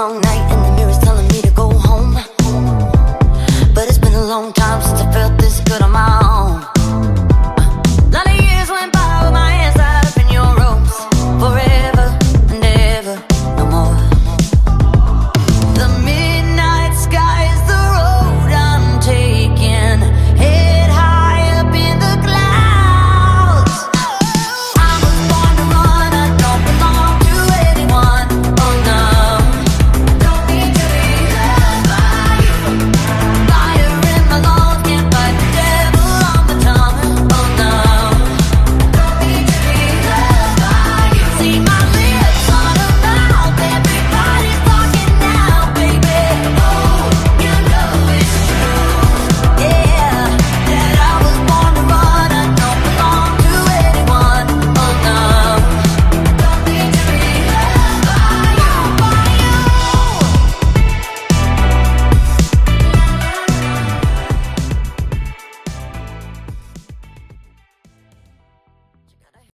long night.